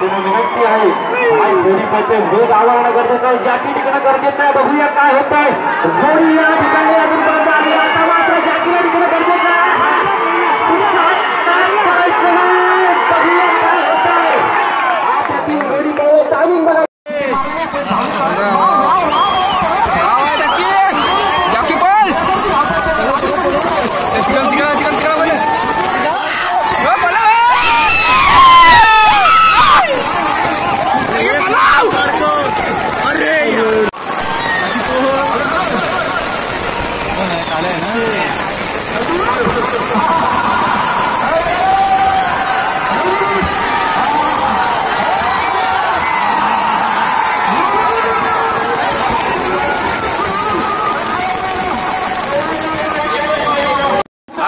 विनंती आहे काय जोडी पाहिजे वेग आवडणं गरजेचं जॅकी टिकणं गरजेचं आहे बघूया काय होत आहे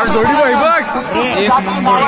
अरे जोडी भाई बघ एक नंबर।